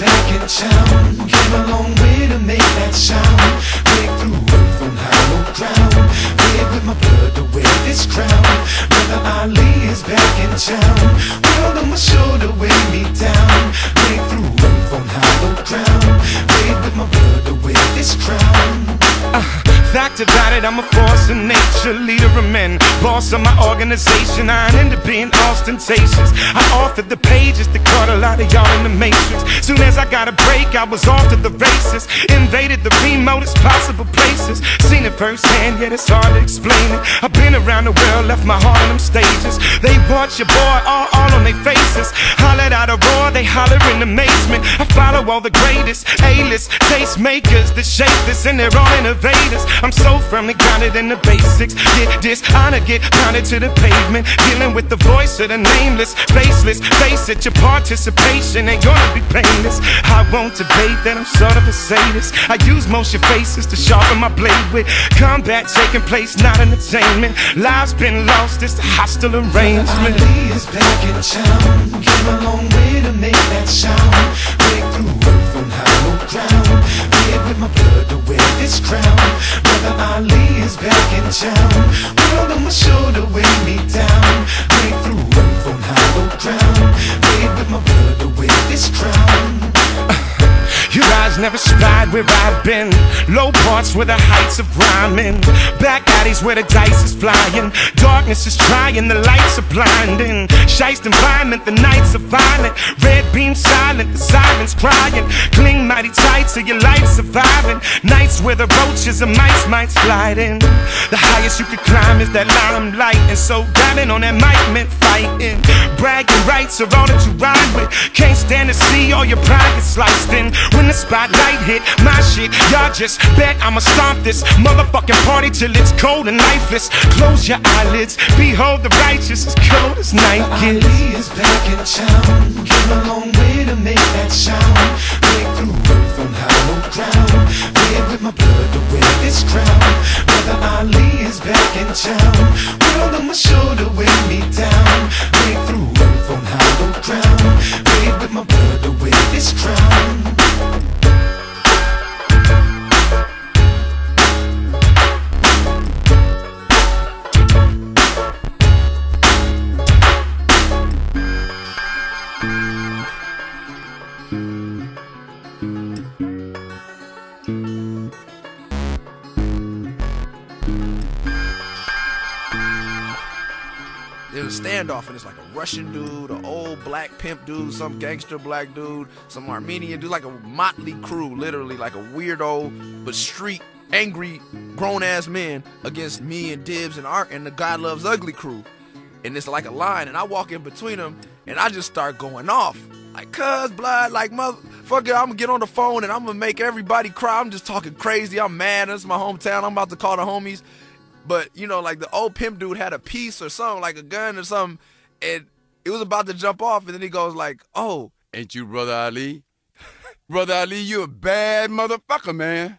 back in town. Came a long way to make that sound. Break through earth on hollow ground. Red with my blood to wear this crown. Brother Ali is back in town. World on my shoulder I'm a force of nature, leader of men, boss of my organization. I ain't into being ostentatious. I authored the pages that caught a lot of y'all in the matrix. Soon as I got a break, I was off to the races. Invaded the remotest possible places. Seen it firsthand, yet it's hard to explain it. I've been around the world, left my heart on them stages. They watch your boy all, all on faces. Hollered out a roar, they holler in amazement. I follow all the greatest A-list tastemakers that shape and they're all innovators. I'm so firmly grounded in the basics. Get dishonor, get pounded to the pavement. Dealing with the voice of the nameless, faceless. Face it, your participation ain't gonna be painless. I won't debate that I'm sort of a sadist. I use motion faces to sharpen my blade with combat taking place, not entertainment. Lives been lost, it's a hostile arrangement. Back in a long way to make that sound. Break through earth on hollow ground. With my blood to wear this crown. Brother Ali is back in town. World on my shoulder, weigh me down. Break through earth on hollow ground. With my blood to wear this crown. Your eyes never spied where I've been. Low parts where the heights of rhyming. Back alleys where the dice is flying. Darkness is trying, the lights are blinding. Shiest environment, the nights are violent. Red beam silent, the silence crying. Cling mighty tight to your life surviving. Nights where the roaches and mice might slide in. The highest you could climb is that limelight. And so grabbing on that mic meant fighting. Bragging rights are all that you ride with. Can't stand to see all your pride get sliced in. When the spotlight hit my shit, y'all just bet I'ma stomp this motherfucking party till it's cold and lifeless. Close your eyelids, behold the righteous as cold as night gets. Ali is back in town. Came a long way to make that sound. Break through earth on hollow ground. Red with my blood to wear this crown. Brother Ali is back in town. World on my shoulder, There's a standoff, and it's like a Russian dude, an old black pimp dude, some gangster black dude, some Armenian dude, like a motley crew, literally like a weirdo but street angry grown ass men against me and Dibs and Art and the God Loves Ugly crew. And it's like a line, and I walk in between them, and I just start going off. Like, cuz, blood, like, motherfucker, I'm gonna get on the phone and I'm gonna make everybody cry. I'm just talking crazy. I'm mad. This my hometown. I'm about to call the homies. But, you know, like the old pimp dude had a piece or something, like a gun or something, and it was about to jump off, and then he goes like, oh, Ain't you Brother Ali? Brother Ali, you a bad motherfucker, man.